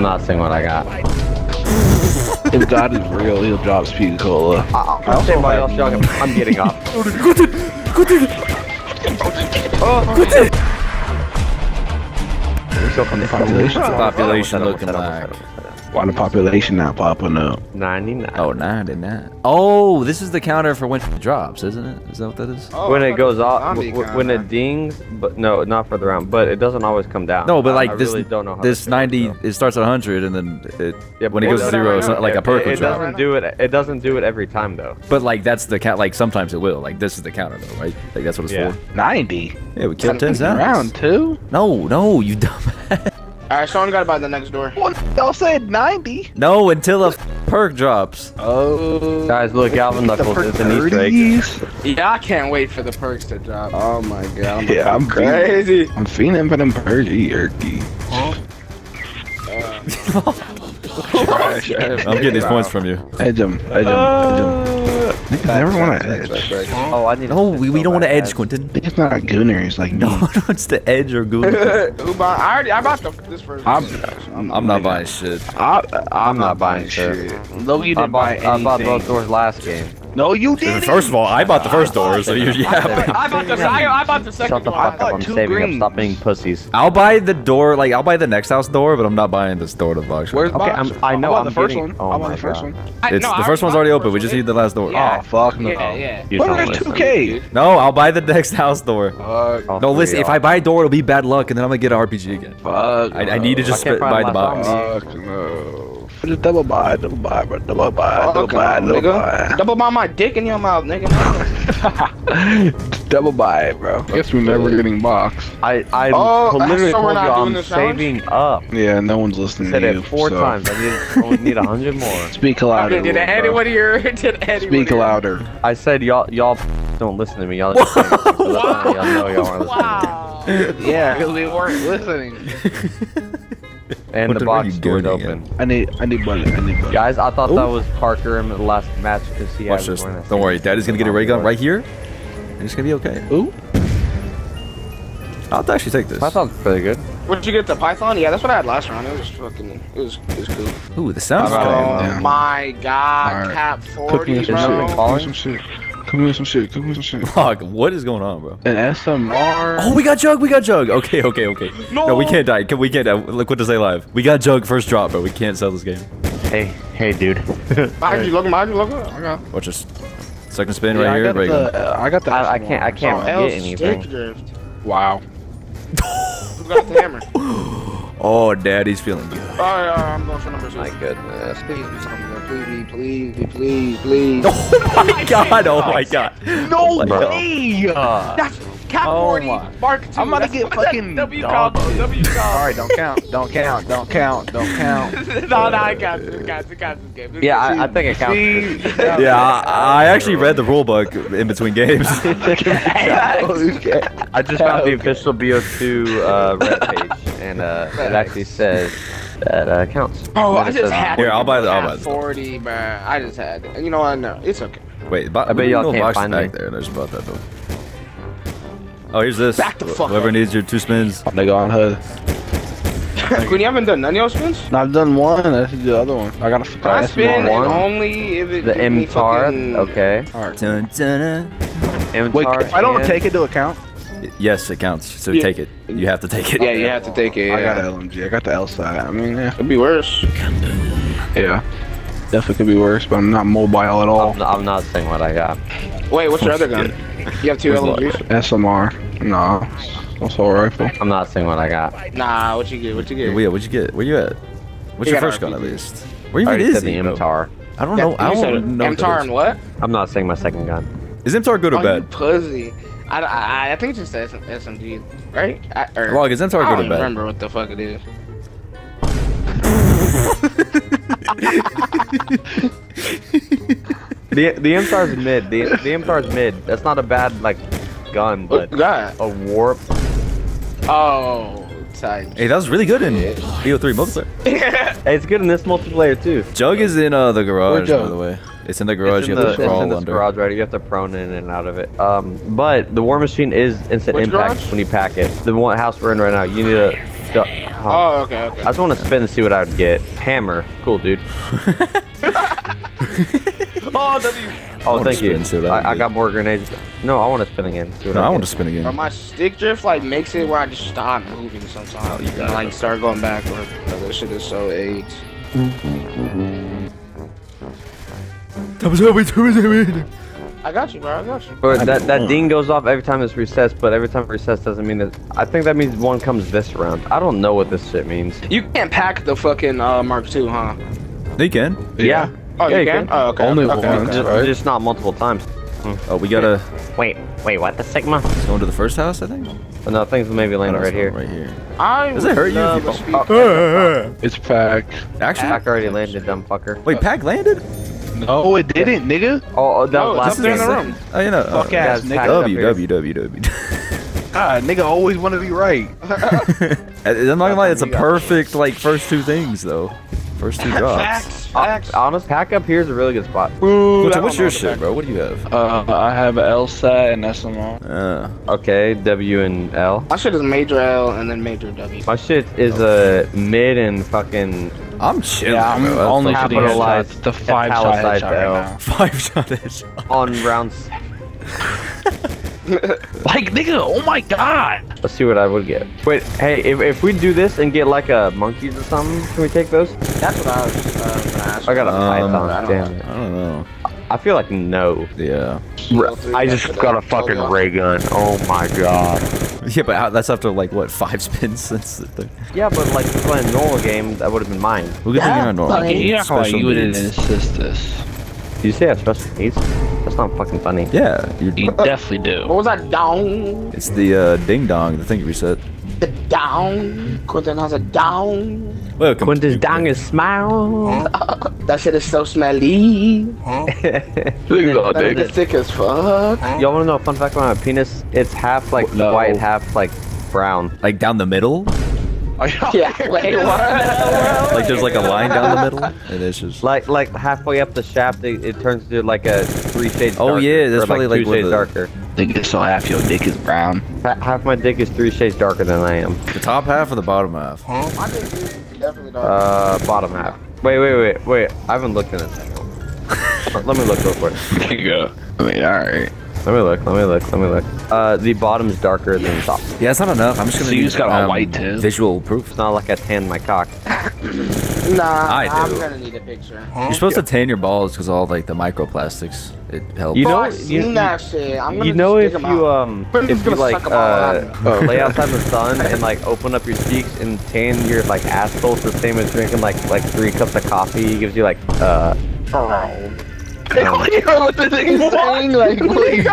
I'm not saying what I got. If God is real, he'll drop speed cola. Uh, I, I'll say my else I'm, I'm getting off. Population. Population looking like. Why the population not popping up? 99. Oh, 99. Oh, this is the counter for when it drops, isn't it? Is that what that is? Oh, when it goes off, when it dings, but no, not for the round. But it doesn't always come down. No, but I- like I this, really don't know how this this 90, though. it starts at 100, and then it, Yeah, when it goes to zero, it's not like a it- perk will It drop. doesn't do it. It doesn't do it every time though. But like that's the count. Like sometimes it will. Like this is the counter though, right? Like that's what it's Yeah. for. 90. Yeah, we killed 10 sounds. Round two? No, no, you dumb. Alright, someone gotta buy the next door. What? Y'all said 90? no, until a f- perk drops. Oh. Guys, look, Alvin Knuckles perk is an Easter egg. Yeah, I can't wait for the perks to drop. Oh my god. I'm Yeah, I'm crazy. I'm feeling for them perky yerky. Uh, Trash. I'm getting these points from you. Uh, edge 'em, edge 'em, edge 'em. Niggas never want to edge. Oh, I need. No, to we, we don't want to edge, Quentin. It's not gooners like No, me. it's the edge or Google. Who? I already. I bought the, this first. I'm, I'm not buying shit. I, I'm, not buying shit. Logan I didn't buy bought, I bought both doors last game. No, you didn't. First of all, I bought the first door, so you, yeah. I bought the. I, I bought the second Shut the one. fuck up! I'm saving greens. up. Stop being pussies. I'll buy the door, like I'll buy the next house door, but I'm not buying this door to the box. Where's Okay, box? I'm- I know, I bought I'm the first one. oh I bought my the first God. one. It's the first one's already already open. We just need the last door. Oh fuck no. Yeah, yeah. You What don't are 2K? No, I'll buy the next house door. Fuck. Oh, no, listen. If. I buy a door, it'll be bad luck, and then I'm gonna get an RPG again. Fuck. I, I need to just I can't spit- find buy the my box. Fuck no. Just double buy, double buy, bro. Double buy, oh, double Fuck buy, double nigga. buy. Double buy my dick in your mouth, nigga. double buy, bro. I Guess we're never getting box. I I Oh, literally so told you I'm saving up. Yeah, no one's listening Said to you. Said it four so. times. I need only need a hundred more. Speak louder. Did little bro. anyone hear? Did anyone Speak hear? louder. I said y'all y'all don't listen to me. Y'all just saying it, so that's y'all know y'all aren't listening. Wow. Yeah, because we weren't listening. And What the the- are box you door's doing open. I need, I need bullet. I need bullet. Guys, I thought Ooh. that was Parker in the last match because he Watch had this. Don't worry, Daddy's gonna get a ray gun right here, and it's gonna be okay. Ooh. I'll actually take this. I thought it was pretty good. What did you get the Python? Yeah, that's what I had last round. It was fucking. It was. It was cool. Ooh, the sounds How good. about- Oh my god, Alright. cap Cook me 40, some Is shit. nothing bro. Cook some shit. Cook me some shit. Cook me some shit. Fuck, what is going on, bro? An SMR. Oh, we got Jug, we got Jug. Okay, okay, okay. No, we can't die. Can we can't die. Look what to say live. We got Jug first drop, bro. We can't sell this game. Hey, hey, dude. Behind you, look, behind you, look. I got. Watch this. Second spin Yeah, right I here. got Ray the, uh, I got the. I, I can't I can't L get anything. drift. Wow. Who got the hammer? Oh, Daddy's feeling good. Oh, yeah, I'm going for number six. My goodness. Please be something. Please, please, please, please, please. Oh my god! Oh my god! No Bro. way! That's Cap Oh 40, my. Mark 2. I'm about to That's get fucking W dog combo. W combo. Alright, don't count. Don't count. Don't count. Don't count. no, no, I got this, got this, got this game. This Yeah. I, I think it counts. Yeah, I, I actually read the rule book in between games. I just found the official BO2 uh, red page, and uh, it actually says that uh, counts. Oh, I just says- had Here, I'll buy the- I'll buy the- 40, man. I just had it. You know what? No, it's okay. Wait, bo- I bet y'all no can't box find back me. there. and I just bought that though. Oh, here's this. Back the fuck Whoever up. needs your two spins. Nigga on HUD. Queen, you haven't done none of your spins? No, I've done one. That's the other one. I got a I spin one. and only if it The give me MTAR, fucking- okay. Dun, dun, dun. MTAR Wait, if I don't and- take it to account, Yes, it counts. So Yeah. take it. You have to take it. Yeah, you have to take it. Yeah. I got Yeah. an LMG. I got the L side. I mean, yeah. Could be worse. Yeah. Definitely could be worse, but I'm not mobile at all. I'm, not- I'm not saying what I got. Wait, what's your other gun? You have two Where's LMGs? SMR. Nah. Assault rifle. I'm not saying what I got. Nah, what you get? What you get? Wait, what'd you get? Where you at? What's You your got first gun at least? Where I even is the he? MTAR. I don't Yeah, know. I you said don't know. what MTAR and what? I'm not saying my second gun. Is MTAR good or Oh, you bad? pussy. I, I, I think it's just S- SMG, right? I, or, Log, is MTAR I good don't or remember what the fuck it is. The the MTAR's mid. The the MTAR's mid. That's not a bad like gun, but you a warp. Oh, tight. Hey, that was really good in BO3 multiplayer. Hey, it's good in this multiplayer too. Jug is in uh, the garage, by the way. It's in the garage. In you have the, to it's crawl in under. garage, right? You have to prone in and out of it. Um, but the war machine is instant Which impact garage? when you pack it. The one house we're in right now, you need to Du- oh. Oh, okay, okay. I just want to spin and see what I would get. Hammer. Cool, dude. oh, W. Oh, thank you. and I I, I got more grenades. No, I want to spin again. See what No, I get. want to spin Or again. my stick drift like makes it where I just stop moving sometimes. you and got it. like start going backward. Oh, this shit is so AIDS. I got you, bro. I got you. But that, that ding goes off every time it's recessed, but every time recessed doesn't mean that. I think that means one comes this round. I don't know what this shit means. You can't pack the fucking uh, Mark II, huh? They can. Yeah. Oh, Yeah, you you can? can. Oh, okay. Only okay, once, okay. Just, right? just not multiple times. Oh, we gotta Wait, wait, what? The Sigma? Going to the first house, I think. Oh, no, things maybe land Oh, right here. Right here. I Does it hurt you if you- speed- It's packed. Actually, Pack already landed, dumb fucker. wait, Pack landed? No, oh, it didn't, nigga. Oh, oh that No, was it's last up there in the room. Oh, you know. Fuck oh, ass nigga. packed up W. W W W. God, nigga always want to be right. I'm not gonna lie, it's a perfect like first two things though. First two drops. Facts, facts. Honest, pack up here is a really good spot. Ooh, What's, what's your shit, bro? What do you have? Uh, I have LSAT and SMR. Uh, Okay, W and L. My shit is major L and then major W. My shit is a mid and fucking I'm chilling. Yeah, I'm bro. Only fucking- shooting capitalized, headshots. The five shot italicized headshot right now. five shot headshot. on rounds. Like, nigga, oh my god. Let's see what I would get. Wait, hey, if, if we do this and get like a monkeys or something, can we take those? That's what I was uh. I got a Um, python. I Damn it. I don't know. I feel like no. Yeah. I just got a fucking ray gun. Oh my god. Yeah, but that's after like what five spins since the thing. Yeah, but like if we playing a normal game, that would have been mine. Who gets yeah, normal? Okay, you're not like Special you wouldn't insist this. Do you say I have special needs? That's not fucking funny. Yeah, you're, You definitely do. What was that? Down. it's the uh, ding dong. The thing reset. The down. Quentin has a down. Well, Quentin's Quintus dong is smile. That shit is so smelly. Nigga, That is sick as fuck. Y'all wanna know a fun fact about my penis? It's half like No. white, half like brown. like down the middle. Yeah, wait, what? Like there's like a line down the middle, and it's just. Like like halfway up the shaft, it, it turns to like a three shades. Oh, darker, yeah, that's probably, like, two where shades the- darker. Nigga, so half your dick is brown. Ha- half my dick is three shades darker than I am. The top half or the bottom half? My dick is definitely dark. Uh, bottom half. Wait, wait, wait, wait. I haven't looked in it. Let me look real quick. Nigga. I mean, alright. Let me look. Let me look. Let me look. Uh, the bottom's darker than the top. Yeah, it's not enough. I'm just gonna. So you use, just got all um, white, too? Visual proof. It's not like I tanned my cock. nah, I I'm gonna need a picture. You're supposed to tan your balls because all like the microplastics. It helps. You know- I you- seen you- that shit. I'm gonna You know if you out. um if you like suck 'em uh lay outside in the sun and like open up your cheeks and tan your like asshole, it's the same as drinking like like three cups of coffee. It gives you like uh what the oh thing is saying? Like, please.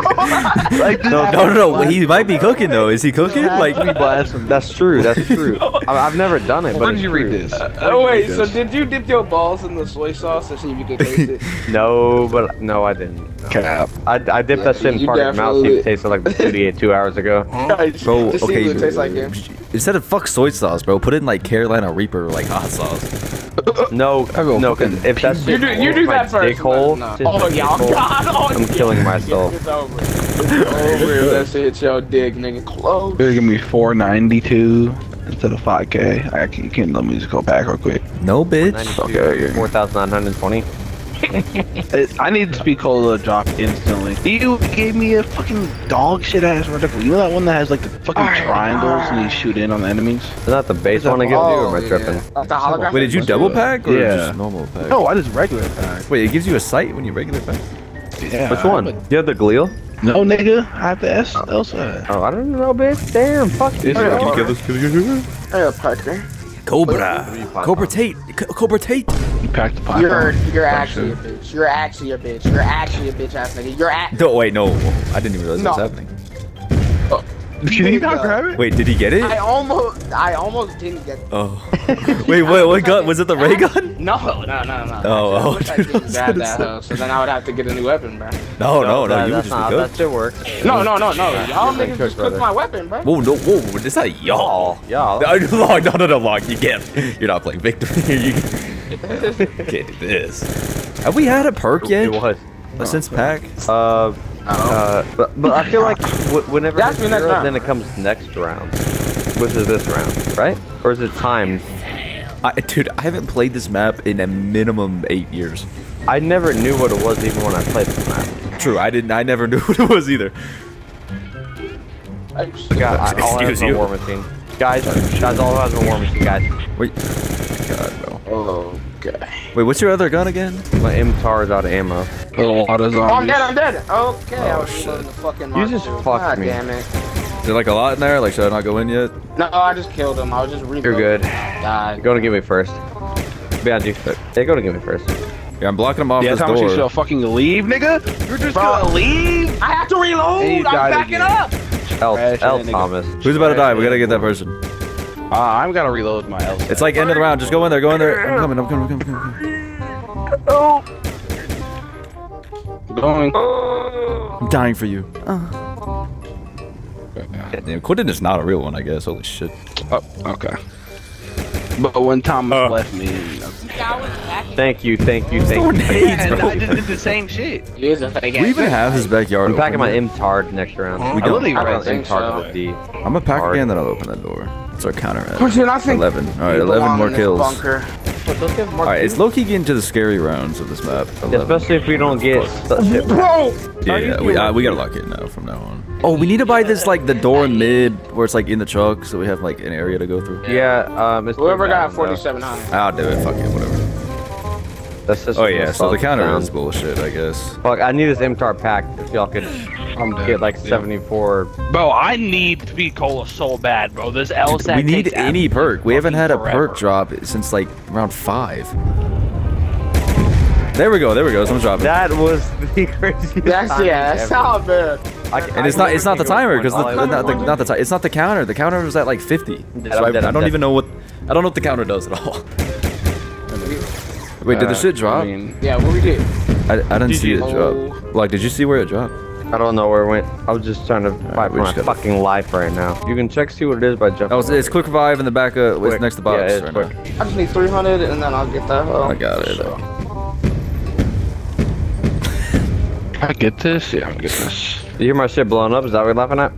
Like, No, no, no, no. He might be cooking though. Is he cooking? Like, That's true. That's true. I, I've never done it, but Where did it's you read true. this? Uh, oh wait, so did you dip your balls in the soy sauce to see if you could taste it? No, but no, I didn't. Cap. I, I dipped that shit in You Parker's mouth. See if it tasted like the food he ate two hours ago. bro. to see Okay. what it tastes like him. Instead of fuck soy sauce, bro, put it in like Carolina Reaper like hot sauce. No, no, because if that's shit You do, you do that first. dick hole, No. Just Oh my yeah, oh god, oh, I'm killing myself. It's over. It's over. if That shit hit your dick, nigga. Close. They're gonna be 492 instead of 5k. I can, you can let me just go back real quick. No, bitch. 92, Okay. 4,920. It- I need to Speed Cola to drop instantly. You gave me a fucking dog shit ass reticle. You know that one that has like the fucking Alright, triangles and you shoot in on the enemies? Is that the base one I give you, or am I tripping? That's the holographic. Wait, did you double pack or Yeah. just normal pack? No, I just regular pack. Wait, it gives you a sight when you regular pack. Yeah. Which one? Do You have the Gleal? No, nigga. I have the S Elsa. Oh, I don't know, bitch. Damn, fuck you. It's bro. okay. Hey, Parker. Cobra. Cobra Tate. C- Cobra Tate. You packed the python. You're you're actually a bitch. You're actually a bitch. You're actually a bitch ass nigga. You're at. No, wait, no. I didn't even realize No. that was happening. Did you not grab it? Wait, did he get it? I almost I almost didn't get. Oh. Wait, wait, what gun? Was it the ray gun? No, no, no, no. Oh, I oh, dude, I didn't grab that say. so then I would have to get a new weapon, bro. No, no, no. that- You would that's just not, be that good. shit works. No, no, no, no. Y'all niggas cook, just cooked my weapon, bro. Whoa, no, whoa. It's not y'all. Y'all. No, no, no, no, no, Locke, you can't. You're not playing victory. you can't do this. Have we had a perk yet? It was. Uh, Since pack? Uh, uh, but, but I feel like w- whenever it's me next zero, round. then it comes next round. which is this round, right? Or is it timed? I, dude, I haven't played this map in a minimum eight years. I never knew what it was even when I played this map. True, I didn't. I never knew what it was either. I God, I, all I have Excuse is you. war machine. Guys, guys, all I have is a war machine, guys. Wait, God, bro. Okay. Wait, what's your other gun again? My MTAR is out of ammo. A lot of Oh, I'm dead, I'm dead. Okay, oh, I Oh, was shit. reloading the fucking You just Mark fucked God me. damn it. Is there like a lot in there? Like, should I not go in yet? No, I just killed him. I was just reloading. You're good. Died. Go to give me first. Behind you. Yeah, go to give me first. Yeah, I'm blocking him off Yeah, this Thomas, you door. should fucking leave, nigga. You're just Bro. gonna leave. I have to reload. I'm backing again. up. L, Trash L that nigga. Thomas. Who's about to die? We gotta get that person. Uh, I'm gonna reload my L. It's like end of the round. Just go in there. Go in there. I'm coming. I'm coming. I'm coming. I'm coming. going. I'm dying for you. God damn, Quentin is not a real one, I guess. Holy shit. Oh, okay. But when Thomas left me, Thank you, thank you, thank you. yeah, and I just did the same shit. He is a fake We even have his backyard. I'm packing my open. MTAR next round. We don't. really I really have think so. D. I'm gonna pack Hard. again, then I'll open that door. It's our counter at Person, I think 11. All right, 11 more kills. Bunker. All right, it's Loki getting to the scary rounds of this map. 11. Especially if we don't get. Bro! Yeah, yeah, we, uh, we gotta lock it now from now on. Oh, we need to buy this like the door mid where it's like in the truck, so we have like an area to go through. Yeah, um, it's Whoever got 3,000 4700. I'll do it. Fuck it, whatever. That's just Oh yeah, so the counter sound. is bullshit, I guess. Fuck, I need this MTAR pack if y'all could I'm um, get like Yeah. 74. Bro, I need speed cola so bad, bro. This LSAT we need any perk. We haven't had a fucking perk drop since like round five. There we go. There we go. Someone's dropping. That was the craziest. That's, timing yeah, that's ever. Oh, not bad. I- And it's not. It's not the think it was timer because All I not the was- not the ti- It's not the counter. The counter was at like 50. dead, So I, I'm dead, I don't dead. even know what. I don't know what the counter does at all. Wait, did the Uh, shit drop? I mean, Yeah, what we did? I, I didn't see it drop. Like, did you see where it dropped? I don't know where it went. I was just trying to fight we for my just gotta- fucking life right now. You can check see what it is by jumping. Oh, it's, it's quick revive in the back. Uh, it's Quick. next to box Yeah, it's right quick. now. I just need 300 and then I'll get that. Oh. I got it. I get this. Yeah, I get this. You hear my shit blowing up? Is that what you're laughing at?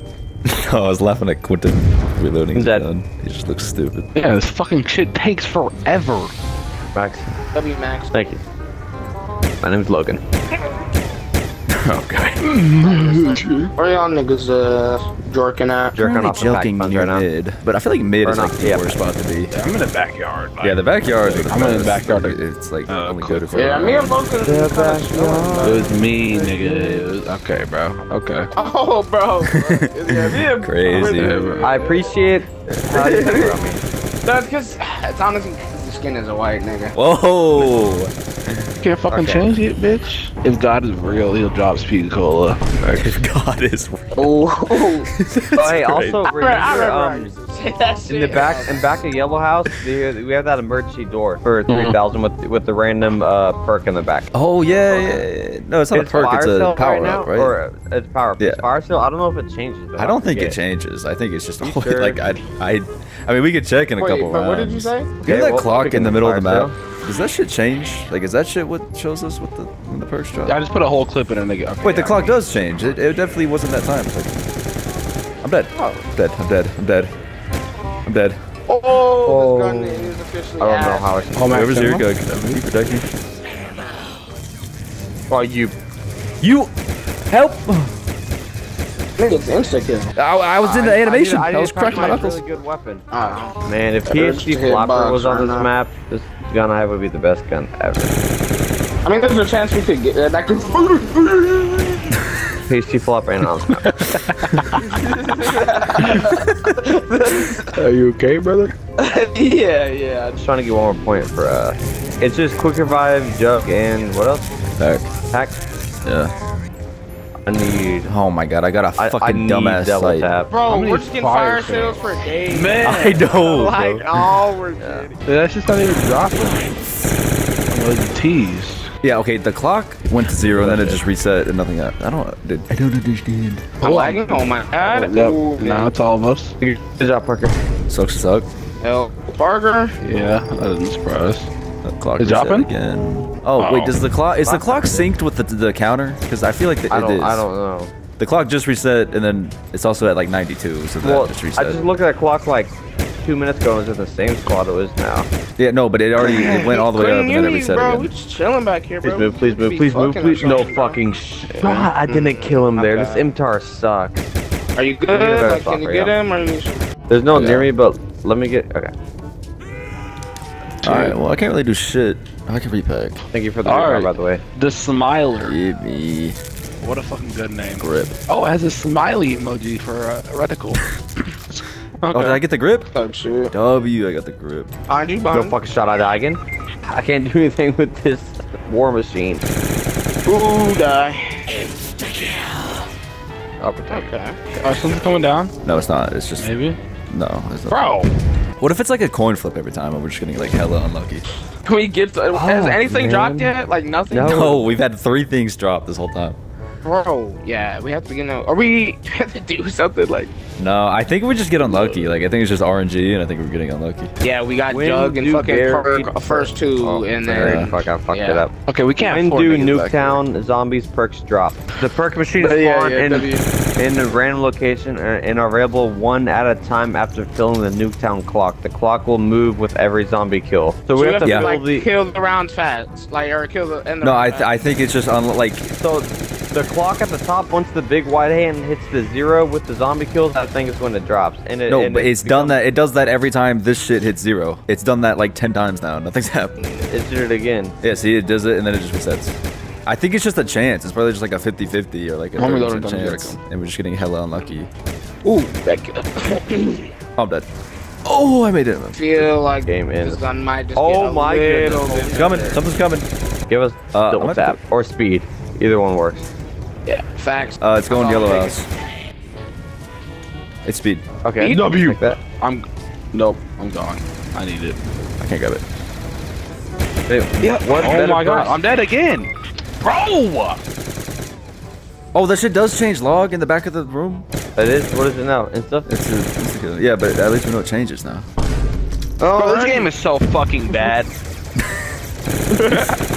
oh, I was laughing at Quentin reloading his Dead. gun. He just looks stupid. Yeah, this fucking shit takes forever. Max, W Max. thank you. My name's Logan. okay. Where y'all niggas uh jerking at? Jerking Currently off the pack joking funds near right now. mid, but I feel like mid Or is not, like the yeah. worst spot to be. I'm in the backyard. Like, Yeah, the backyard. is the I'm in the best. backyard. It's like Uh, only good if Yeah, me and Logan. It was me, nigga. Was, okay, bro. Okay. Oh, bro. yeah, me Crazy. I appreciate how you think about me. That's because it's honestly 'cause the skin is a white nigga. Whoa! Can't fucking Okay. change it, bitch. If God is real, he'll drop speed cola. If God is real. Oh, Oh, hey, also remember, I remember, remember I um, used to say that shit. in the back, in back of Yellow House, the, we have that emergency door for 3,000 with with the random uh, perk in the back. Oh yeah, yeah, yeah. No, it's not a perk. It's a power right up, right? Or uh, it's power up. Yeah. It's fire sale. I don't know if it changes. I don't think it changes. I think it's just always, sure? like I, I, I mean, we could check in a Wait, couple but rounds. what did you say? You know Okay, that well, clock in the middle of the fire map? Does that shit change? Like, is that shit what shows us what the when the perks drop? I just put a whole clip in a nigga. Okay, Wait, the yeah. clock does change. It, it definitely wasn't that time. Like, I'm dead. Oh. Dead. I'm dead. I'm dead. I'm dead. Oh, Oh. this gun is officially I don't know ass. how it's. Oh, Max, Whoever's here, ammo? go. Can you protect me? Well, you. You help! Nigga, it's insta kill. I, I was in the I- I animation. I, I need was cracking my knuckles. Really good weapon. Ah. Man, if PhD Flopper was on this map, this gun I have would be the best gun ever. I mean, there's a chance we could get uh, that. Could... PhD Flopper ain't on this. Are you okay, brother? yeah, yeah. I'm just trying to get one more point for uh. It's just quick revive, jug, and what else? Back. Hack. Yeah. I need. Oh my god, I got a I, fucking I need dumbass double sight. tap. Bro, many we're just getting fire fire sales for days. Man, I know, Like, bro. oh, we're getting. that's just not even dropping. I'm gonna tease. Yeah, okay, the clock went to zero, and then it just reset, and nothing happened. I don't, dude, I don't understand. I'm lagging. Oh my god. Yep. Ooh, Now it's all of us. Good job, Parker. Sucks to suck. Hell, Parker? Yeah, that doesn't surprise. The clock It's reset dropping? again. Oh, wait, Oh. does the clock is the clock synced with the the counter? Because I feel like the, I it don't. is. I don't know. The clock just reset, and then it's also at like 92, so that Well, just reset. I just looked at the clock like two minutes ago and it's at the same spot it was now. yeah, no, but it already it went all the way up, and then it Community, reset bro. again. We just chilling back here, Please move, please move, please move, please. No bro. fucking shit. Ah, I didn't mm-hmm. kill him there. This Okay. MTAR sucks. Are you good? Like, can you get him? Or you There's no one near me, but let me get. Okay. All right, well, I can't really do shit. I can repack. Thank you for the All recall, right. by the way. The Smiler. Give me What a fucking good name. grip. Oh, it has a smiley emoji for uh, reticle. Oh, did I get the grip? type shit? W, I got the grip. Behind you, No behind you. fucking shot at Eigen. I can't do anything with this war machine. Ooh, die. I'll protect. Okay. Are something coming down? No, it's not. It's just Maybe. no. It's not. Bro. What if it's like a coin flip every time, and we're just getting like hella unlucky? Can we get? To, has Oh, anything man. dropped yet? Like nothing. No. No, we've had three things drop this whole time. Bro, yeah, we have to get no. Are we have to do something like? No, I think we just get unlucky. Like I think it's just RNG, and I think we're getting unlucky. Yeah, we got When Jug and do fucking Perk first two, Oh, and sorry, then fuck, I fucked yeah. it up. Okay, we can't When do to get back Nuketown zombies perks drop? The perk machine Yeah, yeah, spawn yeah, in, W. in a random location uh, and are available one at a time after filling the Nuketown clock. The clock will move with every zombie kill. So, So we have to Yeah. like the. kill the round fast, like or kill the end. No, I th- I think it's just un- like So the clock at the top, once the big white hand hits the zero with the zombie kills, I think is when it drops. And it, no, and but it it's done that. It does that every time this shit hits zero. It's done that like ten times now. Nothing's happened. It did it again. Yeah, see, it does it, and then it just resets. I think it's just a chance. It's probably just like a 50-50 or like a Oh God, 30% chance, and we're just getting hella unlucky. Ooh, that kill. I'm dead. Oh, I made it. feel like Game ends. this gun might just Oh my goodness. It's coming. Something's coming. Give us Uh, double tap or speed. Either one works. Yeah, facts. Uh, it's going That's yellow I'm house. It's speed. Okay. W. Like that. I'm. Nope. I'm gone. I need it. I can't grab it. Yeah. What Oh my god, burst? I'm dead again. Bro. Oh, that shit does change log in the back of the room. That is. What is it now? And stuff. It's, a, it's a good, yeah, but at least we know it changes now. Bro, this game is so fucking bad.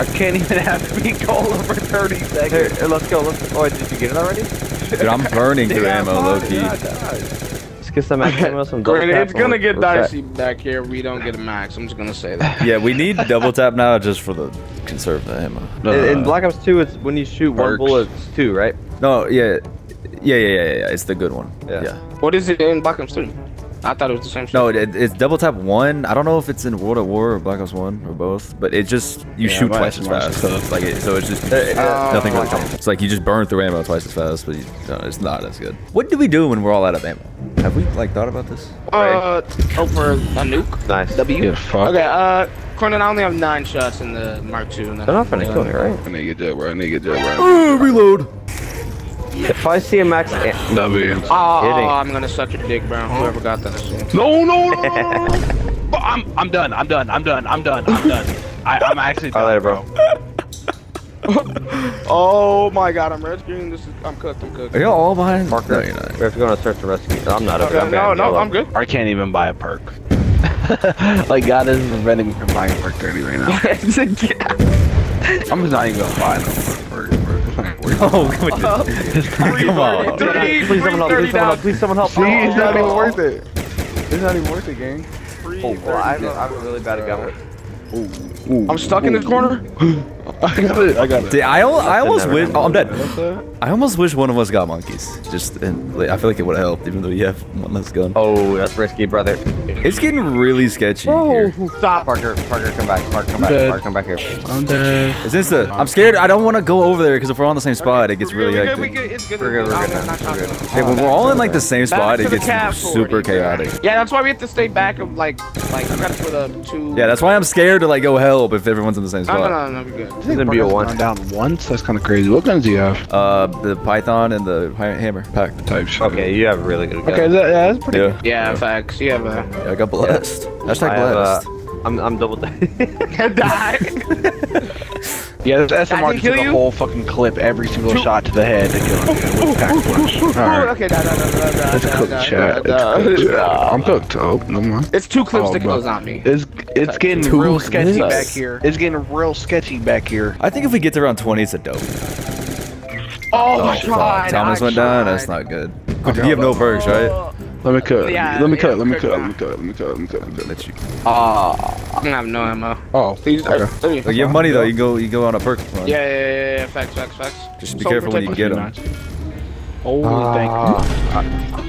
I can't even have to be cold for 30 seconds. here, let's go. Let's. Oh, did you get it already? Dude, I'm burning through ammo, fuck, low key. Let's get some ammo, some double Granted, tap it's gonna get reset. dicey back here. We don't get a max. I'm just gonna say that. Yeah, we need double tap now just for the conserve the ammo. In, in Black Ops 2, it's when you shoot one bullet, it's two, right? No, yeah, yeah, yeah, yeah, yeah. yeah. It's the good one. Yeah. Yeah. What is it in Black Ops 3? I thought it was the same shit. No, it, it's double tap one. I don't know if it's in World at War or Black Ops One or both, but it just you Yeah, shoot twice as have some fast. stuff. Like it, so, it's just Uh, nothing really uh, changes. It's like you just burn through ammo twice as fast, but you, no, it's not as good. What do we do when we're all out of ammo? Have we like thought about this? Uh, oh, for a nuke. Nice. W. Yeah, fuck. Okay. Uh, Cornyn, I only have nine shots in the Mark II. and then They're not finna kill me, right? I need to get that right. I need to get that right. Oh, reload. If I see a max, eh, am- W. Oh, Kidding. Oh, I'm gonna suck your dick, bro. Whoever got that. No, no, no, no, no. But I'm, I'm done. I'm done. I'm done. I'm done. I'm done. I, I'm actually All done, right, bro. Oh my god, I'm red screen. This is I'm cooked. I'm cooked. Are y'all all behind? Parker, No, you're not. we have to go on a search and rescue. I'm not. Okay, I'm no, no, I'm good. I can't even buy a perk. like God is preventing me from buying perk 30 right now. It's a ga- I'm just not even gonna buy no perk. perk, perk. It's not worth it. Oh, come on. Come on. Three- Please someone help! Please someone help! Please someone help! See, it's not even worth it. It's not even worth it, gang. Oh, well, I have, a- I have a really bad gun. I'm stuck in this corner. I got it. I got it. See, I, I almost wish. Oh, I'm dead. I almost wish one of us got monkeys. Just, and, like, I feel like it would have helped, even though you have one less gun. Oh, that's risky, brother. It's getting really sketchy here. Stop, Parker. Parker, come back. Parker, come back. Dead. Parker, come back here. I'm dead. It's insta. I'm scared. I don't want to go over there because if we're on the same spot, it gets really We're good, we hectic. good, It's good. We're good, we're good We're good. shotgun. Okay, when we're all in like the same spot, it gets super chaotic. Yeah, that's why we have to stay back of like like we got to put a two. Yeah, that's why I'm scared to like go help if everyone's in the same No, no, spot. no, no, we're good. This is gonna be a one. Gone down once. That's kind of crazy. What guns do you have? Uh, the python and the hi- hammer pack. Type shit. Okay, you have a really good gun. Okay, that, yeah, that's pretty. Yeah, Yeah, facts. You have a yeah I got blessed. Hashtag I have, uh, blessed. I'm, I'm double. die. Yeah, this That SMR can just kill took a you? whole fucking clip, every single shot to the head to kill him. With pack punch. Okay, It's die, cooked, die, chat. die, It's die. cooked. chat. I'm cooked. Oh, never mind. It's two clips Oh, to kill bro. a zombie. It's it's getting Two real sketchy clips. back here. It's getting real sketchy back here. I think if we get to around 20, it's a dope. Oh, my fuck. god. Thomas I went down. tried. That's not good. Good, you have no perks, right? Let me cut. Yeah, let me yeah, cut. Let me quick cut. Let now. me cut. Let me cut. Let me cut. Let me cut. Let you. Uh, I don't have no ammo. Oh, Please, okay. uh, let me- Like, you have money though. You go. You go on a perk run. Yeah, yeah, yeah, yeah, facts, facts, facts. Just be So careful when you protect get me, them. Holy Ah,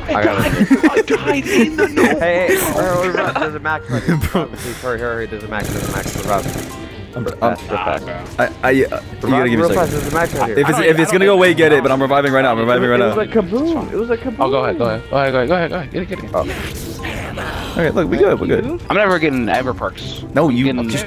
I got it. I died in the no. Hey, hey, hurry, hurry, hurry, there's a max right here. Please, hurry, hurry, there's a max, there's a max. Revive. I'm, Real I'm, fast, real fast. I, I, uh, you gotta give me a second. a max right here. If it's if it's gonna go away, get it. But I'm reviving right now. I'm reviving right now. it was now. a kaboom. It was a kaboom. Oh, go ahead. Go ahead. Go ahead. Go ahead. Go ahead. Go ahead. Get it. Get it. Get it. Okay, look, we good. We good. I'm never getting ever perks. No, you Getting- just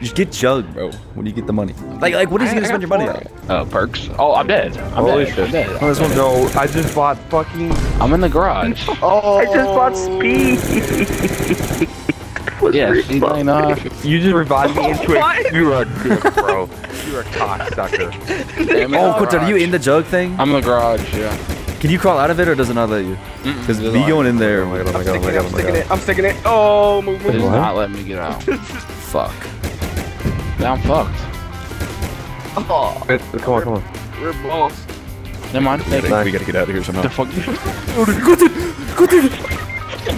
just get jug, bro. When you get the money. Like like, what is he gonna spend your money on? Uh, perks. Oh, I'm dead. I'm Holy dead. shit. I'm dead. Oh, this one, no, I just bought fucking. I'm in the garage. Oh, I just bought speed. yeah, she's laying off. You just revived me into it. You're a dick, bro. You're a cocksucker. Oh, oh, Quinton, are you in the jug thing? I'm in the garage. Yeah. Can you crawl out of it or does it not let you? Because me going in there. Oh my god, oh my god, oh my I'm god, oh my sticking it. Oh I'm sticking it. Oh, move, It move, is move. not letting me get out. Fuck. Now I'm fucked. Oh, It- Come on, come on. we're both. Never mind. We gotta, we gotta get out of here somehow. The fuck?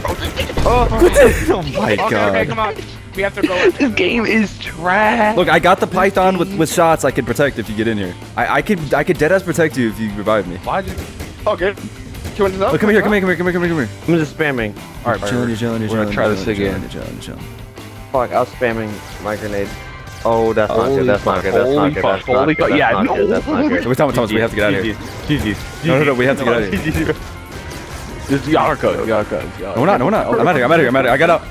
Oh, oh my okay, god. okay, come on. We have to go. This game is trash. Look, I got the python with, with shots I can protect if you get in here. I, I could I could deadass protect you if you revive me. Why'd you? Okay. You want this? Look, come here, come here, come here, come here, come here, come here. I'm just spamming. Alright, chilling, you're chilling, you're We're gonna chilling. try you're this chilling, again. You're chilling, you're chilling. Fuck, I was spamming my grenade. Oh, that's not Holy good. That's not fuck, good. That's holy not good. fuck, That's not holy good. fuck, That's yeah, not no. good. That's not good. Wait, Thomas, Thomas, we have to get out of here. GG's. No, no, no, we have to get out of here. This y'all are cut. Y'all are cut. Y'all No, we're not, no, we're not. I'm out of here, I'm out of here, I'm out of here. I got out.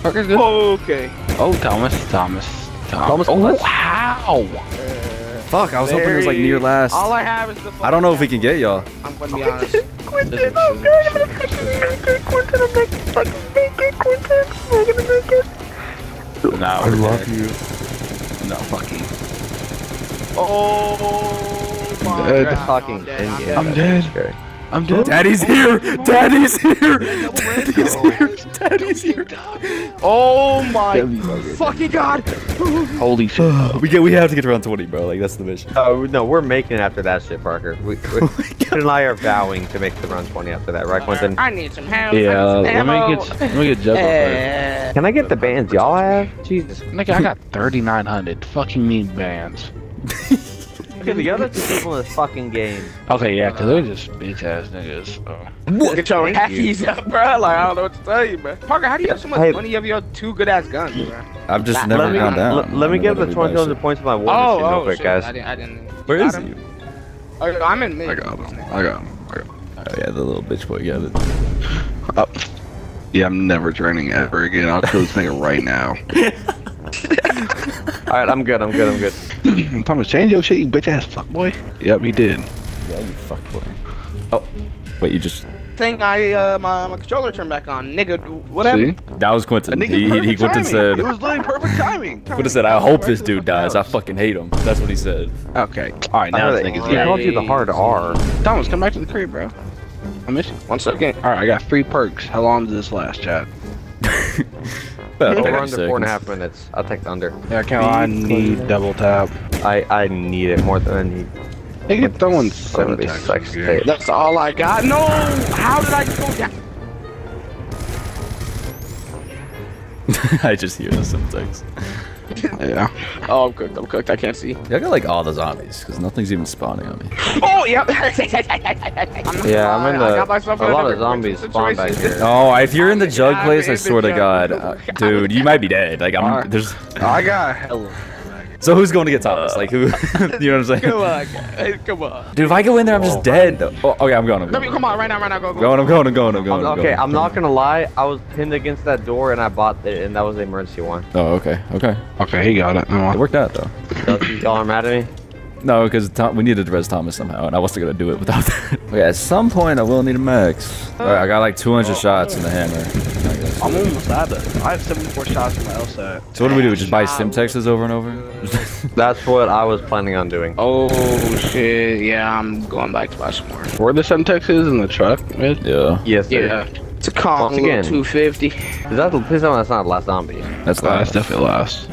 Parker's good. Okay. Oh, Thomas. Thomas. Thomas, Oh, what? how? Fuck, I was hoping it was like near last. All I have is the. I don't know if we can get y'all. I'm gonna be honest. This is- No, I love you. No, fuck you. Oh my dead. god. Fucking I'm dead. I'm That's dead. Scary. I'm dead. Daddy's here! Daddy's here! Daddy's here! Daddy's here! Oh my fucking god. Holy shit. We get. We have to get to round 20, bro. Like that's the mission. Oh no, we're making it after that shit, Parker. We, we Quentin and I are vowing to make the run 20 after that, right, Quentin? I need some help. Yeah, I let me get let me get Juggle first. Eh. Can I get the bands y'all have? Jesus. Nigga, I got 3,900. Fucking need bands. Okay, the other two people in this fucking game. Okay, yeah, because they're just bitch ass niggas. So. Get your hackies up, bro. Like I don't know what to tell you, man. Parker, how do you have so much Hey. money? You have your two good ass guns, bro. I've just Let never me- gone down. Let, let me I get the never 20 realized points of my war Oh, machine real oh, quick, shit. guys. I didn't. I didn't. Where got is him. he? Oh, I'm in mid. I got him. I got him. I got him. Oh yeah, the little bitch boy got it. Oh. Yeah, I'm never training ever again. I'll kill this nigga right now. All right, I'm good. I'm good. I'm good. Thomas, change your shit, you bitch ass fuck boy. Yep, he did. Yeah, you fuck boy. Oh, wait, you just. Thing I uh my, my controller turned back on, nigga. What happened? See? That was Quentin. He, he, he Quentin said. It was literally perfect timing. Quentin said, "I hope this dude dies. I fucking hate him." That's what he said. Okay. All right, I now know this that- nigga's he here. called you the hard R. Thomas, come back to the crib, bro. I miss you. One second. All right, I got three perks. How long does this last, chat? About Over under four and a seconds. half minutes. I'll take the under. Yeah, can I need double tap. I I need it more than I need. They get throwing seven attacks. That's all I got. No. How did I go down? I just hear the syntax. Yeah. Oh, I'm cooked. I'm cooked. I can't see. I got like all the zombies because nothing's even spawning on me. Oh, yeah. Yeah, I'm in I the. got myself A lot of zombies spawn back here. Oh, if you're in the jug I'm place, I in the swear to. God, uh, dude, you might be dead. Like I'm. There's. I got hella. So who's going to get Thomas? Like who? you know what I'm saying? Come on, guys. Come on. Dude, if I go in there, I'm just dead. Oh, okay, I'm going. I'm Let me come on right now, right now. Go, go. Going, I'm going, I'm going, I'm going. I'm Okay, going. I'm not gonna lie. I was pinned against that door and I bought it, and that was the emergency one. Oh, okay, okay. Okay, he got it. No, It worked out though. Y'all are mad at me. No, because we needed to res Thomas somehow, and I wasn't gonna do it without that. okay, at some point I will need a max. All right, I got like 200 shots in the hammer. I guess. I'm almost out of it. I have 74 shots in my LSAT. So what do we do? Just buy Semtexes over and over? That's what I was planning on doing. Oh shit! Yeah, I'm going back to buy some more. Where the Semtexes in the truck? With? yeah, Yes, sir. Yeah, it's a Kong Once again. 250. Is that please tell me that's not the last zombie? that's not. that's definitely last.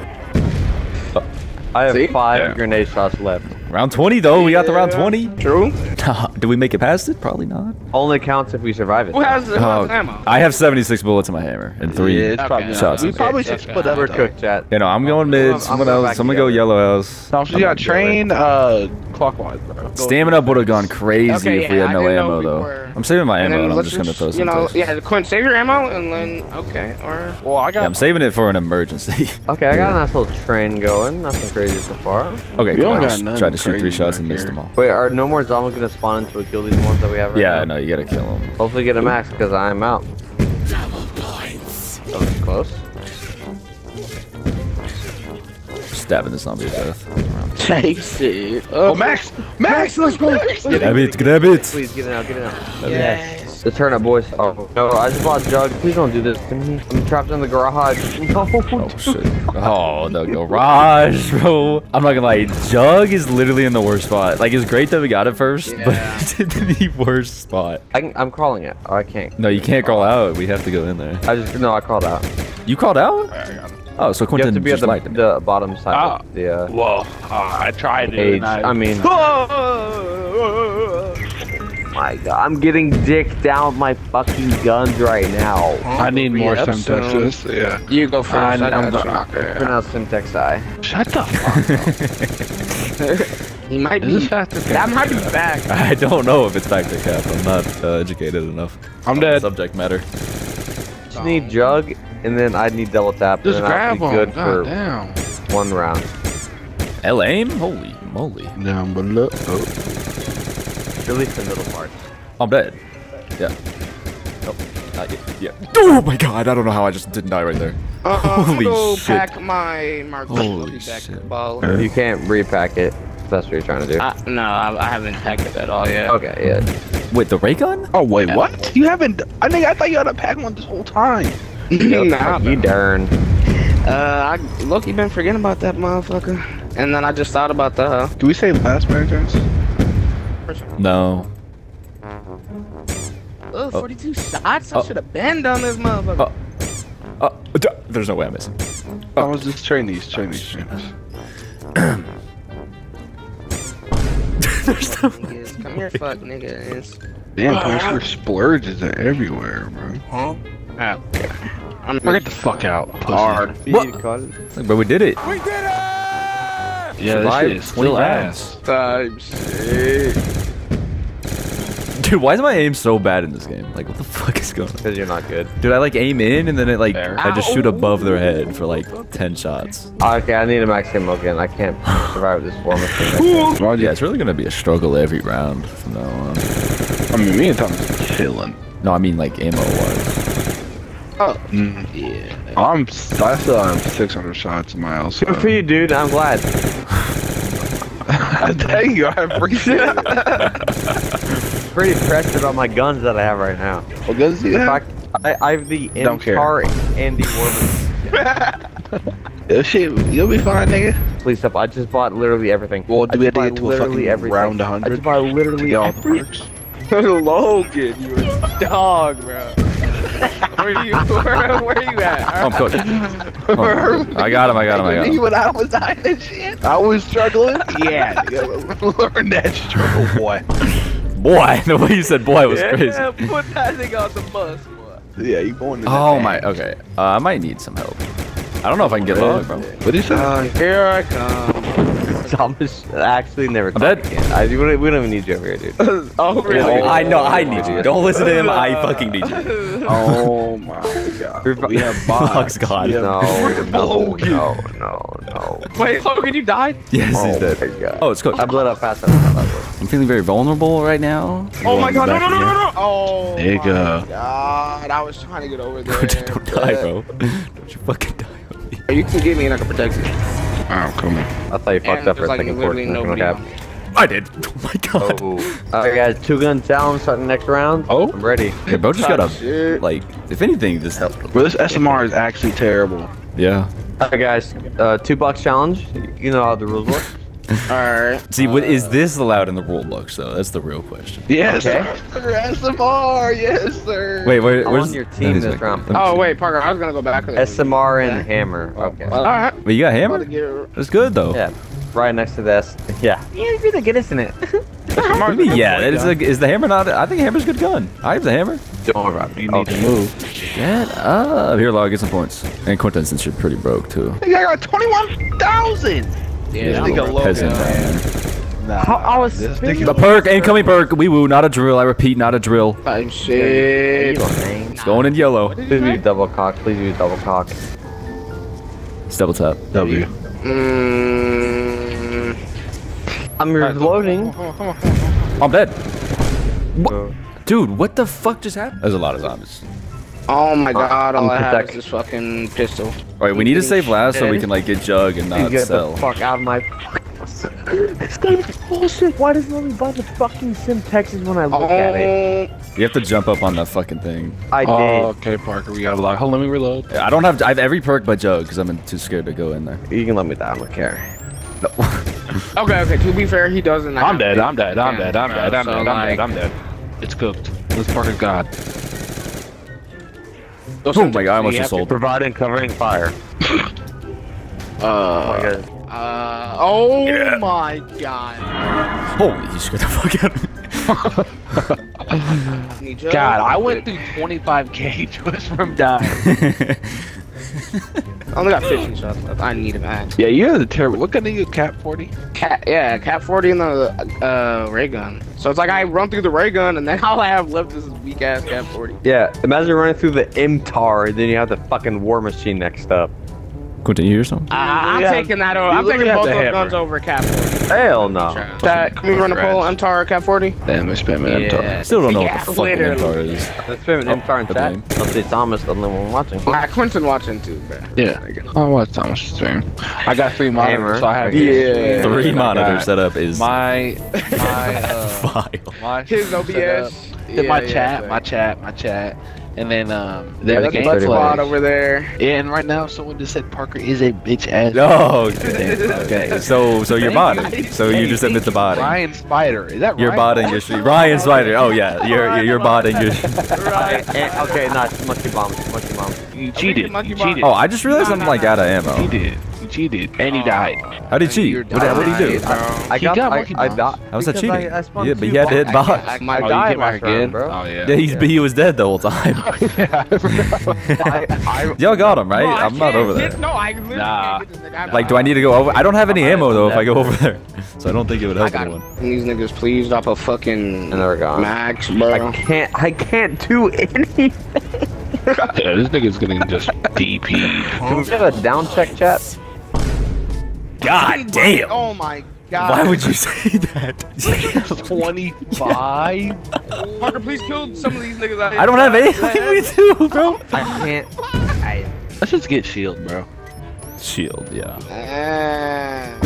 I have See? five Yeah. grenade shots left. Round 20 though. We got the round 20. True. Did we make it past it? Probably not. Only counts if we survive it. Who has the Oh, ammo? I have 76 bullets in my hammer and three. Yeah, it's probably Okay. Shots. We Okay. probably should split up. We're though. cooked, chat. You know, I'm going mid. I'm Someone going else. back Someone go yellow house. Tom, so you got train uh clockwise, bro. Go- Stamina would have gone crazy Okay, if we yeah, had no ammo we though. were- I'm saving my ammo then and I'm let's just gonna throw some. you know, toast. yeah, Quinn, save your ammo and then okay, or Well, I Yeah, got. I'm saving it for an emergency. Okay, I got a nice little train going. Nothing crazy so far. okay, We cool. don't I got just none tried to shoot three shots and missed them all. Wait, are no more zombies gonna spawn until we kill these ones that we have right Yeah, I now? know. You gotta kill them. Hopefully get a max because I'm out. That was close. Stabbing the zombie to death. Chase it. Oh, Max! Max, let's go! Grab it, grab it. Please get it out, get it out. yes. The turnip boys. Oh no, I just bought Jug. Please don't do this to me. I'm trapped in the garage. No. Oh shit. Oh, the garage, bro. I'm not gonna lie. Jug is literally in the worst spot. Like, it's great that we got it first, Yeah. but it's in the worst spot. I can, I'm crawling it. Oh, I can't. No, you can't crawl out. We have to go in there. I just no, I crawled out. You crawled out? Oh, so Quentin You Quentin have to be at the, liked the bottom side Ah. of the uh, Whoa. Uh, I tried it. I, I mean, my God, I'm getting dick down with my fucking guns right now. I need more Yeah, Semtexes. Yeah. You go first. I, I I'm got go- you. okay. Pronounce Simtex I. Shut the fuck He might up. be. Is this faster? That might be back. I don't know if it's back to cap. I'm not uh, educated enough. I'm dead. Subject matter. Just need Jug, and then I need double tap. Just and then I'll grab be him. good God for damn. one round. L aim? Holy moly. Down below. At least the middle part. I'm dead. Yeah. Oh, uh, yeah, yeah. Oh my god, I don't know how I just didn't die right there. Uh, Holy go shit. pack my Mark Holy shit. ball. You can't repack it. That's what you're trying to do. Uh, no, I, I haven't packed it at all yet. okay, yeah. Wait, the ray gun? Oh wait, what? You haven't? I think I thought you had a pack one this whole time. nah, you darn. Uh, I Loki been forgetting about that motherfucker, and then I just thought about the. Uh, Do we say last by any chance? No. oh, 42 shots. I Oh. should have been done this motherfucker. Oh. oh. D- there's no way I'm missing. Oh, oh. I was just Chinese, Chinese, Chinese. there's no Niggas, Come here, fuck niggas. Damn, Punisher splurges are everywhere, bro. Oh, okay. I'm gonna Get the fuck out, pussy. hard. You caught it. But we did it. Yeah, this Survived shit is 20 still ass. Time shit. Dude, why is my aim so bad in this game? Like, what the fuck is going on? Because you're not good. Dude, I like aim in and then it like Fair. I just shoot above their head for like 10 shots. Okay, I need a max ammo again. I can't survive this one. Yeah, it's really gonna be a struggle every round from now on. I mean, me and Tom is chilling. No, I mean like ammo wise. Oh, Mm. yeah. I'm, I still have 600 shots in my house. Good for you, dude. I'm glad. Thank you, I appreciate it. Pretty impressed about my guns that I have right now. What guns do you have? fact, I, I have the care. MTAR Andy Warman. Yeah, shit, you'll be fine, nigga. Please stop. I just bought literally everything. Well, do I we have to get to a literally fucking everything. round I 100? just bought literally all the perks. Logan, you a dog, bro. Where you where, where you at? Oh, I'm cooked. Oh, I got him, I got him, I got him. when I was dying and shit. I was struggling. yeah, nigga, learn that struggle, boy. Boy, the way you said boy was crazy. Yeah, put that thing on the bus, boy. Yeah, you going to Oh my, okay. Uh, I might need some help. I don't know if I can get log, bro. What is that? here I come. Thomas actually never talk dead. again. I, we, don't, we don't even need you over here, dude. oh, really? I know, I need you. Don't listen to him, I fucking need you. oh my god. We have Log's bots. gone. We have- No, no, Logan. no, no, no. Wait, Logan, you died? Yes, Oh he's dead. my god. Oh, it's cooked. I bled up fast. I don't know how that works. I'm feeling very vulnerable right now. Oh my god, no, back no, no, no, again. no! Oh, Nigga. my god, I was trying to get over there. Don't die, bro. Don't you fucking die on me. You can get me and I can protect you. I'm coming. I thought you fucked And up for there's a like second. literally Fortune, nobody okay. on. I did. Oh my god. Oh. Alright guys, two guns down, starting next round. Oh. I'm ready. Yeah, bro just got a, Shit. like, if anything, this helped. Bro, this SMR is actually terrible. Yeah. Alright guys, uh, two box challenge. You know how the rules work. Alright. See, what is this allowed in the rule books, though? That's the real question. Yes, Okay. sir. SMR, yes, sir. Wait, wait, I'm where's on your team that is this round. Oh, wait, Parker, I was gonna go back. to that. SMR and hammer. Okay. Alright. Wait, you got I'm hammer? about get- That's good, though. Yeah. right next to this. Yeah. Yeah, you're the good, isn't it? What do you mean, yeah, that is, a, is the hammer not? I think hammer's a good gun. I have the hammer. Don't worry about it. You need to move. Get up. Here, log, get some points. And Quentin, since you're pretty broke, too. Hey, I got 21,000! Yeah, nigga low peasant down. down. Nah, How- I was this spinning. The perk, incoming perk. Wee woo, not a drill. I repeat, not a drill. I'm shit. It's going in yellow. Please use double cock. Please use double cock. It's double tap. W. Mm, I'm reloading. I'm dead. What? Dude, what the fuck just happened? There's a lot of zombies. Oh my god, all I'm I have is this fucking pistol. All right, we need to save last so we can like get jug and You not get sell. the fuck out of my. This game is bullshit. Why does nobody buy the fucking Semtexes when I look at it? Oh, You have to jump up on that fucking thing. I oh, did. Oh, okay, Parker, we got a lot. Hold on, let me reload. I don't have. I have every perk but jug because I'm too scared to go in there. You can let me die. I don't care. No. okay, okay. To be fair, he doesn't. I'm dead. I'm dead, I'm dead, I'm dead, I'm dead, I'm dead, I'm dead. It's cooked. Let's Parker God. Those Oh my god, I almost just have sold. Providing covering fire. to- Uh, uh, oh my god. Holy, you scared the fuck out of me. Need you? God, I went through 25k just from dying. I only got 15 shots left. I need a max. yeah, you're the terrible. What gun are you, KAP 40? Cat, yeah, KAP 40 and the uh, ray gun. So it's like I run through the ray gun and then all I have left is this weak ass KAP 40. Yeah, imagine running through the MTAR and then you have the fucking war machine next up. Quentin, you hear something? Uh, I'm Yeah. taking that over. You I'm taking both those hammer. guns over KAP 40. Hell no. That, can we run a poll MTAR or KAP 40? Damn, I spent my Yeah. Still don't know Yeah, what the fucking literally. MTAR is. Let's spam an MTAR in the chat. name. Let's see Thomas, the only one watching. Ah, Quentin watching too, bro. Yeah. Oh, what Thomas stream? I got three Hammer. monitors, so I have Yeah. Three I monitor got setup is My my uh, file. my His OBS. Yeah, my yeah, chat, so- my chat, my chat, and then um Yeah, the a game butt squad over there. Yeah, and right now someone just said Parker is a bitch ass. No. Okay. okay. So so you're Thank botting. So you just admit the botting. Ryan Spider, is that You're Ryan? botting your stream. Ryan Spider. Oh yeah, you're you're, you're botting your. Right. Okay, nice. Monkey bomb. Monkey bomb. You cheated. You cheated. Oh, I just realized I'm like out of ammo. cheated. You cheated, and he died. How did he cheat? What, what did he do? dying, I He got, got I, monkey I bombs. got. How was that because cheating? I, I Yeah, but he had to hit box. I, I oh, died you came round, again, bro. Oh yeah. Yeah, he's he was dead the whole time. I, I, Y'all got him right? Bro, I I'm not over get- there. No, I literally Nah. can't get this nigga. Like, do I need to go over? I don't have any ammo though if I go over there, so I don't think it would help anyone. these niggas please drop a fucking And they're gone. max, bro. I can't. I can't do anything. Yeah, this nigga's gonna just DP. Can we have a down check chat? God damn! Oh my god. Why would you say that? 25. Parker, please kill some of these niggas out here. I don't have anything with you, bro. I can't. I. Let's just get shield, bro. Shield, yeah. Uh,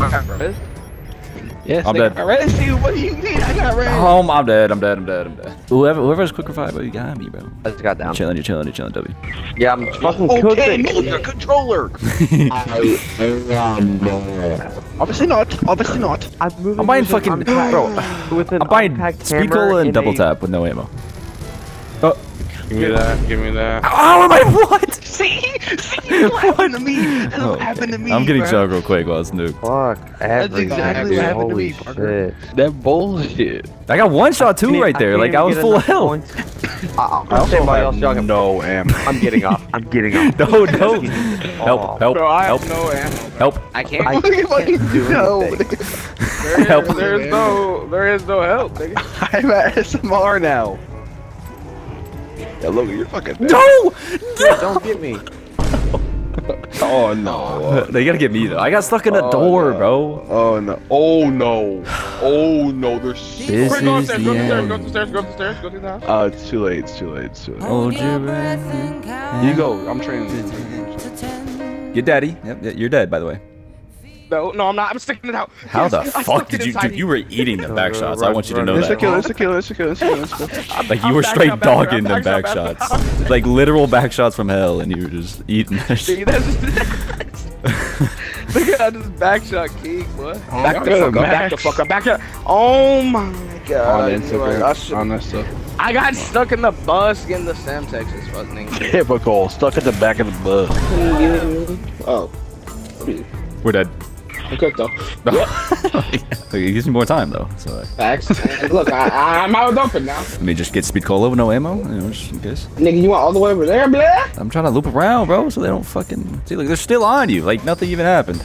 Yes, I'm dead. I red shield. What do you mean? I got red. Home, oh, I'm dead. I'm dead. I'm dead. I'm dead. Whoever, whoever's quick revive, bro, you got me, bro. I just got You're down. chilling. You're chilling. You're chilling. W. Yeah, I'm fucking killed Okay, it. move your controller. Obviously not. Obviously not. I'm moving. I'm buying fucking- unpacked- bro, With an I'm buying unpacked speed hammer cola and a- double tap with no ammo. Oh, Give me that. Give me that. how am I? What? See? See? What happened to me? That's Oh, what happened to me. I'm getting bro. chug real quick while it's nuke. Fuck That's exactly what happened to me, Parker. shit. That bullshit. I got one shot too right there. can't Like I was full of enough health. points. I- I'll- I'll say by else, y'all can- no ammo. I'm getting off. I'm getting off. No, no. Help! Oh. Help! bro, I Help! have no ammo. Help! I can't. I can't do No. anything. There is, Help. there is no, there is no help, nigga. I'm at SMR now. Yeah, look, you're fucking. No! Don't get me. Oh no. They gotta get me though. I got stuck in a Oh, door, no. bro. Oh no. Oh no. Oh no. There's. This Quick, go is upstairs, the go upstairs, go upstairs, go upstairs, go to the house. Oh, it's too late. It's too late. It's too late. Hold your breath. You go. I'm training. You're daddy. Yep, you're dead, by the way. No, no, I'm not. I'm sticking it out. How Yes, the I fuck did you? inside Dude, you were eating the back shots. I want you to know run. It's a that. kill. It's a kill. It's a kill. It's a kill. It's a kill. A kill. Like you were straight up, back up, dogging them back back up, back shots. Like literal back shots from hell, and you were just eating that See, shit. that's just. Look at this back shot king, boy. Oh, back the go fuck up, back the fuck up, back up. Oh my god. On bro, I, Instagram. should- On that stuff. I got stuck in the bus getting the Semtexes fucking. Typical. Stuck at the back of the bus. Oh. We're dead. I'm cooked though. it gives me more time though. So like, Facts. Look, I, I, I'm out open now. let me just get speed cola with no ammo, you know, just in case. Nigga, you want all the way over there, blah? I'm trying to loop around, bro, so they don't fucking see. Like they're still on you, like nothing even happened.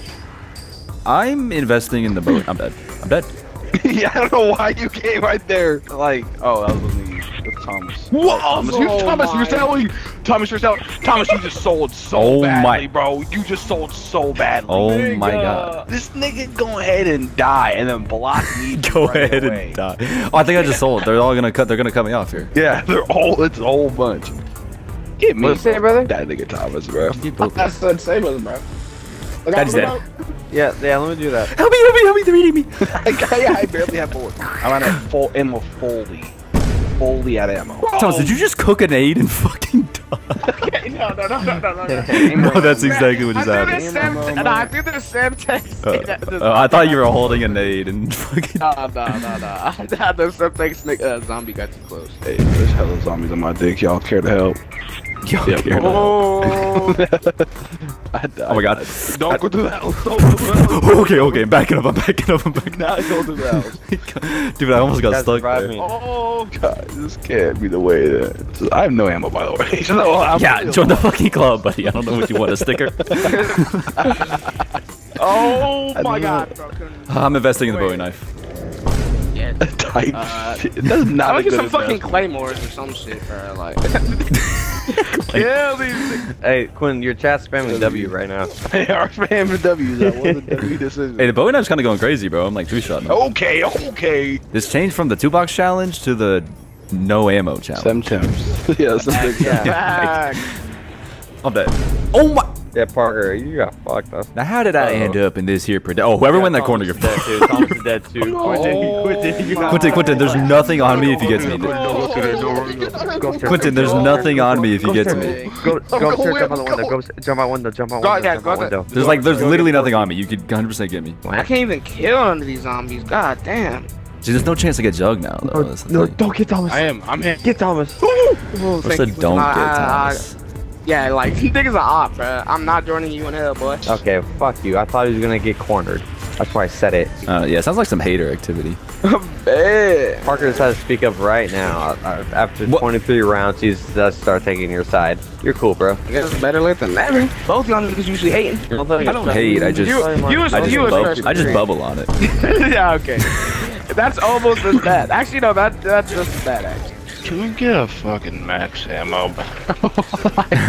I'm investing in the boat. I'm dead. I'm dead. yeah, I don't know why you came right there. Like, oh, that was me. That's Thomas. Whoa, Thomas, you, Oh Thomas, you're selling. Thomas, you're selling. Thomas, you just sold so Oh my- badly, bro. You just sold so badly. Oh my god. This nigga go ahead and die and then block me. Go right ahead away. and die. Oh, I think I just sold. They're all gonna cut. They're gonna cut me off here. Yeah, they're all. It's a whole bunch. Get me, What you say, brother? That nigga Thomas, bro. Keep both. That's the same as bro. Look Daddy's out, dead. Yeah, yeah. Let me do that. Help me! Help me! Help me! They're eating me. yeah, I barely have bullets. I'm at full ammo fully. Fully at ammo. Thomas, did you just cook an aid and fucking die? out. no, no, no, no, no, no. no, that's exactly what just I happened. think there's Sam. No, I think there's Semtex. Uh, uh, I thought you were holding a nade and fucking. No, no, no, no. I thought there's some text. Uh, zombie got too close. Hey, there's hella zombies on my dick. Y'all care to help? Yo, Yeah, you're- Oh, I died. Oh my god. Don't go through the house. Don't go through the house. okay, okay, I'm backing up. I'm backing up. I'm backing up. Not go through the house. Dude, I almost got Guys, stuck there. me. Oh god, this can't be the way that. I have no ammo, by the way. So I'm Yeah, join the fucking club, buddy. I don't know what you want, a sticker? oh my god, bro. I'm investing in the Bowie knife. Yeah. type Uh, shit. That's I'm not gonna get good some fucking investment. claymores or some shit, bro. Like, Yeah, these Hey, Quinn, your chat's spamming W right now. they are spamming W's. That was a W decision. Hey, the Bowie knife's kind of going crazy, bro. I'm like two shot now. Okay, okay. This changed from the two box challenge to the no ammo challenge. Some temps. yeah, some big Yeah. fuck. I'm dead. Oh my! Yeah, Parker, you got fucked up. Now, how did I Uh-oh. end up in this here? Predi- oh, whoever went in that corner, you're dead fucked. too. Thomas is dead too. Quentin, Quentin, you got Quentin, Quentin, there's nothing on me if you get to me. Quentin, there's nothing on me if you get to me. Go, go upstairs, jump out the window. Go, jump out window. Jump out Go- window. jump go out window. There's like, there's literally nothing on me. You could 100% get me. I can't even kill none of these zombies. God damn. See, there's no chance to get Jug now, though. That's the No, don't get Thomas. I am. I'm here. Get Thomas. Oh, What's thank the don't I- get, I- I- Thomas? Yeah, like these niggas are op, bro. I'm not joining you in hell, boy. Okay, fuck you. I thought he was gonna get cornered. That's why I said it. Uh, yeah, sounds like some hater activity. Bad. Parker just has to speak up right now. Uh, After What? 23 rounds, he's does start taking your side. You're cool, bro. I guess it's better late than never. Both y'all niggas usually hating. I I don't hate, I just, You- you I just, you bub- I just bubble on it. yeah, okay. That's almost as bad. Actually, no, that that's just as bad. Actually. Can we get a fucking max ammo?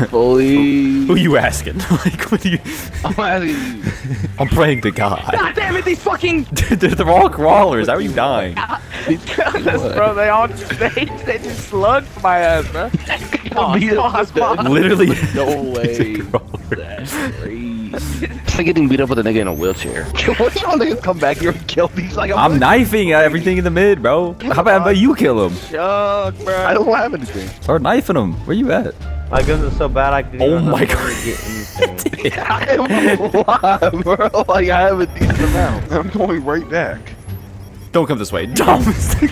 Fully. Who you asking? like, what do you? I'm asking. I'm praying to God. God damn it! These fucking they're, they're all crawlers. How are you dying? bro, they all just they, they just slugged my ass, bro. Come beat up on, with. Literally. No way. That's crazy. It's like getting beat up with a nigga in a wheelchair. what y'all niggas come back here and kill these like I'm knifing everything in the mid, bro. How about, how about you kill him? Chuck, bro. I don't have anything. Start knifing him. Where you at? My guns are so bad I didn't Oh even my know how God. get anything. I am alive, bro. Like I have a decent amount. I'm going right back. Don't come this way. Thomas.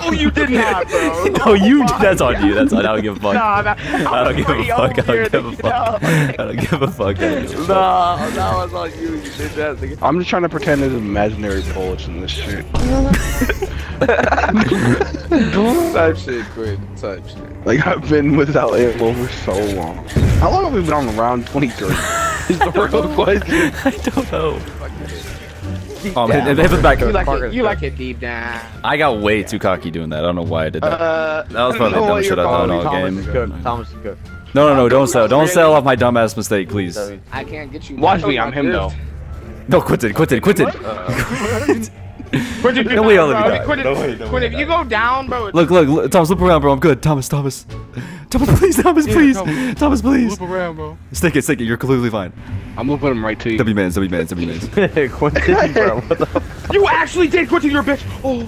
Oh, you did not, bro. no, oh, you. That's on you. That's on. I don't give a fuck. Nah, that, I don't give a fuck. I don't give a fuck. I don't give a fuck. I don't give a fuck. Nah, that was on you. You did that. I'm just trying to pretend there's imaginary bullets in this shit. Type shit, quit. Type shit. Like I've been without ammo for so long. How long have we been on round 23? Is the real question. I don't know. Oh, man, they have it back. You like Parker's it, you good. like it deep down. I got way too cocky doing that. I don't know why I did that. Uh, That was probably the dumbest shit I've done calling all Thomas game. is good. Thomas is good. No, no, no, don't sell. Don't sell off my dumbass mistake, please. I can't get you. Watch me, I'm him though. No, quit it, quit it, quit it. Quit it, No way I'll let me die. Quit it, quit it. If you go down, bro. Look, look, look, Thomas, look around, bro. I'm good. Thomas, Thomas. Thomas, please, Thomas, please. Thomas, please. around, bro. Stick it, stick it. You're completely fine. I'm gonna put him right to you. W mans, W mans, W mans. Quentin, bro. What the fuck? You actually did quit to your bitch. Oh.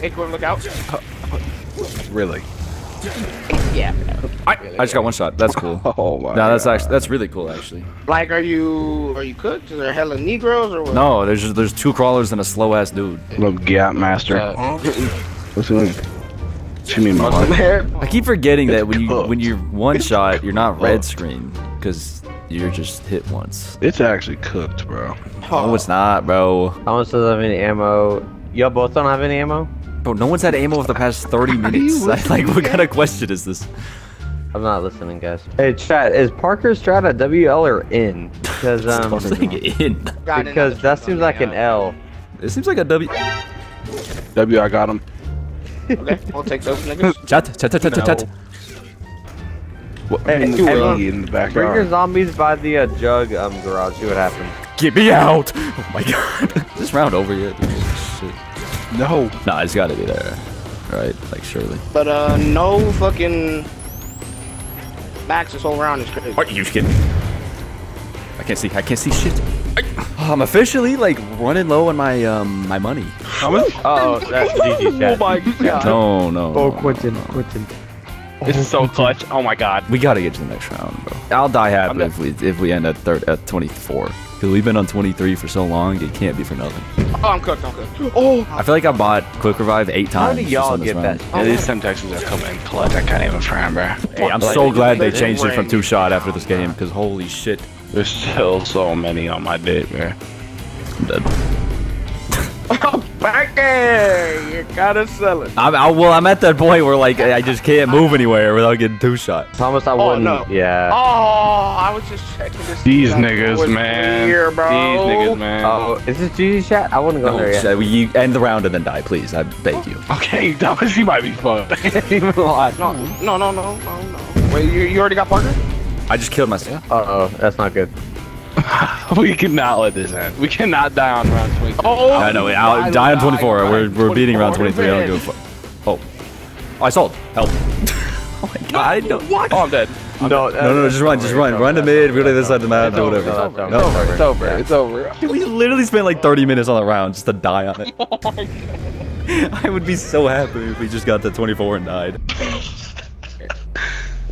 hey, Quinn, look out. Really? Yeah. I, I just got one shot. That's cool. Oh my. No, that's actually that's really cool, actually. Like, are you are you cooked? Is there hella Negroes or what? No, there's just, there's two crawlers and a slow ass dude. Little gap master. Uh, What's doing? She mean my Awesome life. hair. I keep forgetting that when you when you're one shot, you're not red screen because you're just hit once. It's actually cooked, bro. No, it's not, bro. Thomas doesn't have any ammo. Y'all both don't have any ammo? Bro, no one's had ammo for the past 30 minutes. like, what kind of question is this? I'm not listening, guys. Hey, chat, is Parker Strat a WL or in? Because, um, I'm saying in. Got because that seems like an uh, L. It seems like a W. W, I got him. Okay, we'll take those niggas. Chat, chat, chat, chat, chat, chat. Hey, in the, everyone, in the bring your zombies by the uh, jug um, garage, see what happens. Get me out! Oh my god. Is this round over yet? Dude, Shit. No. Nah, it's gotta be there. Right? Like, surely. But uh, no fucking max this whole round is crazy. Are you kidding? I can't see. I can't see shit. I, I'm officially like running low on my um my money. Oh, that's GG Oh chat. my god. No, no. Oh, no, Quentin, no, no. Quentin. This is so clutch. Oh my god. We gotta get to the next round, bro. I'll die happy if we if we end at third at 24. Cause we've been on 23 for so long, it can't be for nothing. Oh, I'm cooked. I'm cooked. Oh, I feel like I bought quick revive eight times. How times. do y'all get round. that? Yeah, these Semtexes are coming in clutch. I can't even frame, bro. Hey, I'm Like, so glad they they changed it from two shot after this game. Cause holy shit, There's still so many on my dick, man. I'm dead. Back there. You gotta sell it. I'm I, well. I'm at that point where like I just can't move anywhere without getting two shot. Thomas, I Oh, wouldn't. no. Yeah. Oh, I was just checking to see These if niggas, was man. Clear, bro. These niggas, man. Oh, is this GG chat? I wouldn't go No, there yet. shit, you end the round and then die, please. I beg you. Okay, Thomas, you might be fucked. No, no, no, no, no, no. Wait, you, you already got Parker? I just killed myself. Uh oh, that's not good. we cannot let this end. We cannot die on round 20. Oh, I know. I'll die on 24. We're, we're beating round 23. I don't give a fuck. Oh. Oh, I sold. Help. oh my god. I don't. What? Oh, I'm dead. No, No, no, just run, just run. Run to mid, go to this side of the map, do whatever. It's over. No, It's over. It's over. We literally spent like 30 minutes on the round just to die on it. Oh I would be so happy if we just got to 24 and died.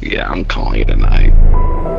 Yeah, I'm calling it a night.